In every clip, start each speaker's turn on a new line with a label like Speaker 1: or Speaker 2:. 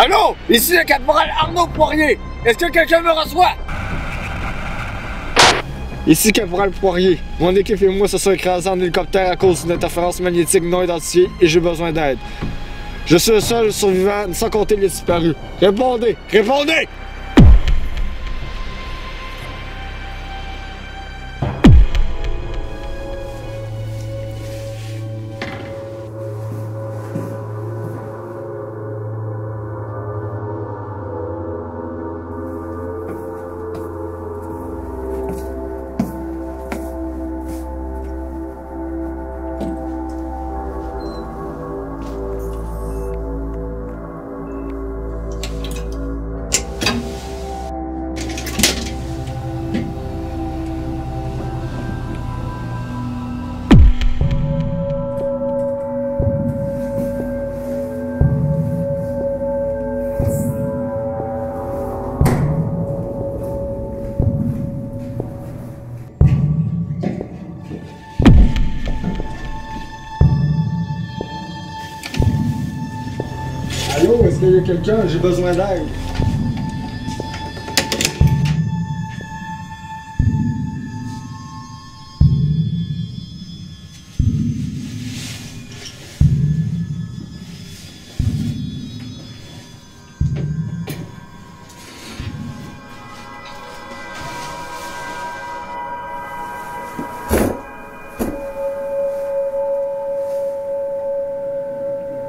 Speaker 1: Allô? Ici le caporal Arnaud Poirier. Est-ce que quelqu'un me reçoit? Ici Caporal Poirier. Mon équipe et moi se sont écrasés en hélicoptère à cause d'une interférence magnétique non identifiée et j'ai besoin d'aide. Je suis le seul survivant sans compter les disparus. Répondez! Répondez! Est-ce qu'il y a quelqu'un? J'ai besoin d'aide.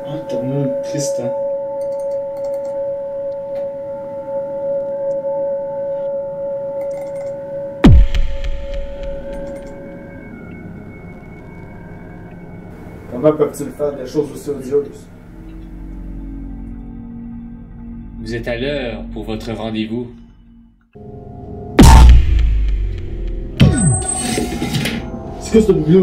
Speaker 1: Ah, Comment peuvent-ils faire des choses aussi odieuses?
Speaker 2: Vous êtes à l'heure pour votre rendez-vous.
Speaker 1: C'est quoi ce bruit-là?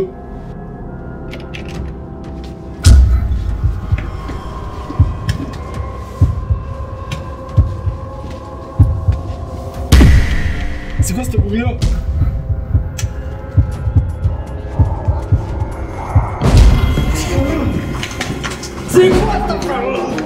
Speaker 1: C'est quoi ce bruit-là? C'est quoi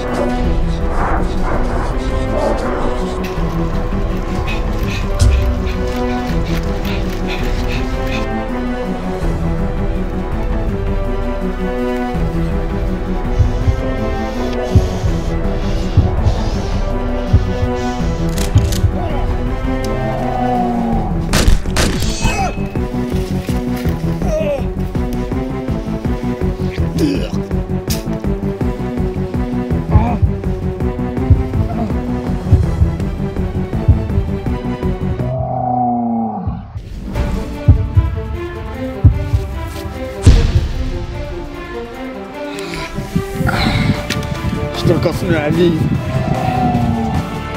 Speaker 1: Je dois continuer à vivre.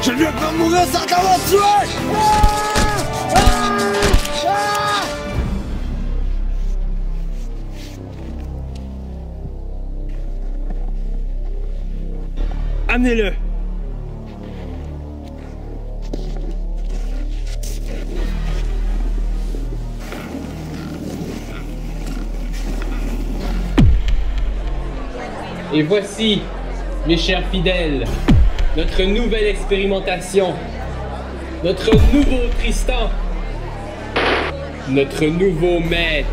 Speaker 1: Je viens pas mourir sans t'avoir tué! Ah! Ah! Ah! Amenez-le!
Speaker 2: Et voici, mes chers fidèles, notre nouvelle expérimentation. Notre nouveau Tristan. Notre nouveau maître.